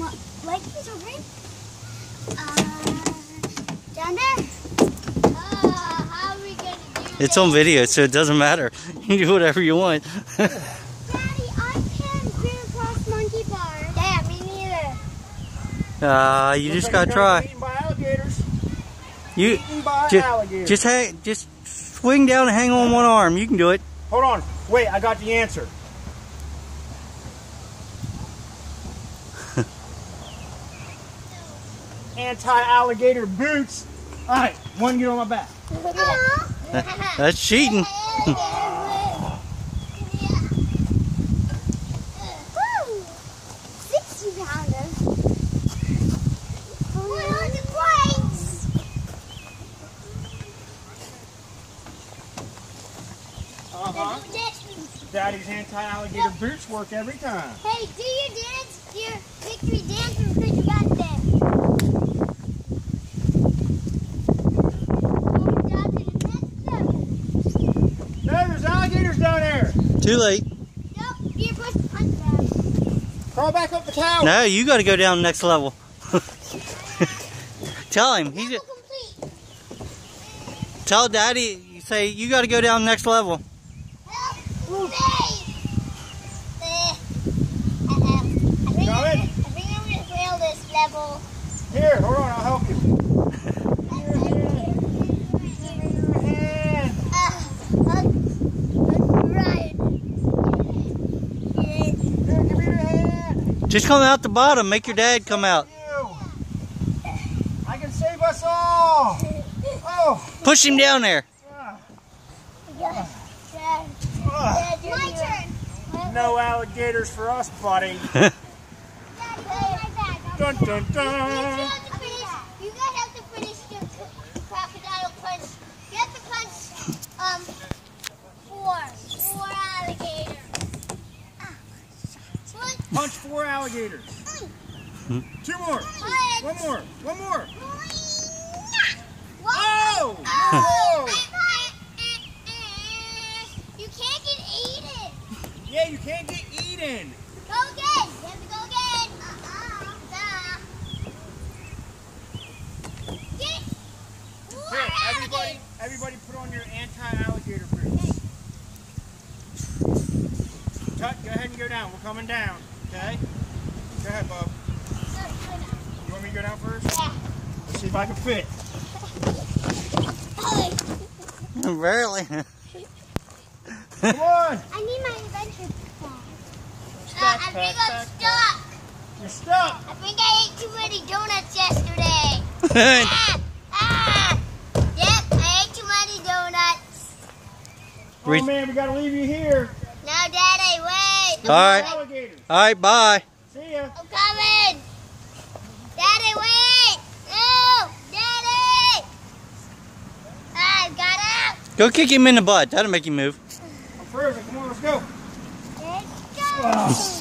Um, like this over Uh, down there. Uh, how are we gonna do It's on video, so it doesn't matter. You can do whatever you want. Daddy, I can't swim across monkey bars. Yeah, me neither. Uh, you just gotta try. Eaten by alligators. You Eaten by ju- alligators. just hang, just swing down and hang on one arm. You can do it. Hold on. Wait, I got the answer. Anti-alligator boots. All right, one get on my back. That's cheating. Woo! 60 pounders. Put on the brakes. Uh-huh. Daddy's anti-alligator boots work every time. Hey, do your dance, your victory dance because you got this. Going down to the next level. No, there's alligators down there. Too late. Nope, you're supposed to punch them. Crawl back up the tower. No, you got to go down the next level. Tell him. He Level complete. tell Daddy. You say you got to go down the next level. Help me. Uh-oh. I think I'm Coming. gonna- I think I'm gonna fail this level. Here, hold on, I'll help you. Give me your hand. Uh, uh, right. Here, give me your hand. Just come out the bottom. Make your dad come out. I can save us all. Oh. Push him down there. Dad. Dad, my turn. No alligators for us, buddy. Dad, go my bag. Dun dun dun. have to finish. You guys have to finish the c- crocodile punch. You have to punch um four four alligators. Ah, One, Punch four alligators. Two more. one, more. One more. Oh! Oh! You can't get eaten. Yeah, you can't get eaten. Go again. You have to go again. Uh-uh. uh-uh. Get four Here, everybody, everybody put on your anti-alligator boots. Tut, go ahead and go down. We're coming down, okay? Go ahead, Bob. You want me to go down first? Yeah. Let's see if I can fit. Hey, Barely. Come on! I need my adventure bag. Uh, I think I'm back, stuck. You're stuck! I think I ate too many donuts yesterday. ah, ah. Yep, I ate too many donuts. Oh man, we gotta leave you here. No, Daddy, wait. All right. Alligators. All right, bye. See ya. I'm coming. Daddy, wait. No, Daddy. I got out. Go kick him in the butt. That'll make him move. I'm frozen. Come on, let's go. Let's go.